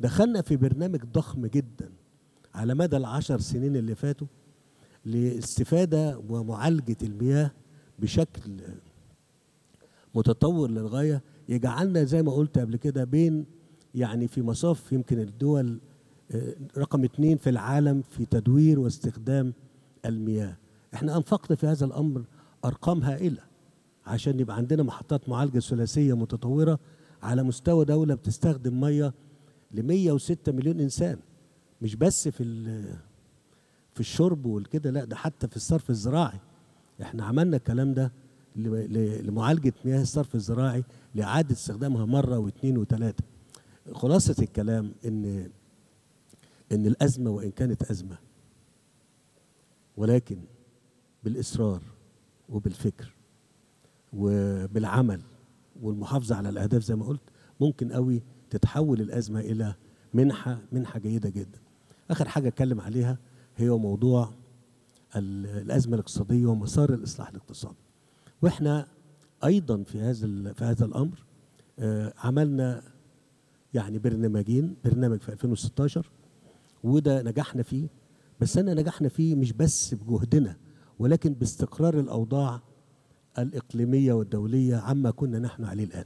دخلنا في برنامج ضخم جدا على مدى العشر سنين اللي فاتوا لاستفادة ومعالجة المياه بشكل متطور للغاية. يجعلنا زي ما قلت قبل كده بين يعني في مصاف يمكن الدول آه، رقم اتنين في العالم في تدوير واستخدام المياه. إحنا أنفقنا في هذا الأمر أرقام هائلة عشان يبقى عندنا محطات معالجة ثلاثية متطورة على مستوى دولة بتستخدم ميه ل 106 مليون إنسان. مش بس في في الشرب والكده لا ده حتى في الصرف الزراعي. إحنا عملنا الكلام ده لمعالجة مياه الصرف الزراعي لإعادة استخدامها مرة واثنين وثلاثة. خلاصة الكلام إن إن الأزمة وإن كانت أزمة ولكن بالإصرار وبالفكر وبالعمل والمحافظة على الأهداف زي ما قلت ممكن قوي تتحول الأزمة إلى منحة منحة جيدة جدا. آخر حاجة أتكلم عليها هي موضوع ال- الأزمة الاقتصادية ومسار الإصلاح الاقتصادي. وإحنا أيضا في هذا في هذا الأمر آه، عملنا يعني برنامجين برنامج في 2016 وده نجحنا فيه. بس أنا نجحنا فيه مش بس بجهدنا ولكن باستقرار الأوضاع الإقليمية والدولية عما كنا نحن عليه الآن.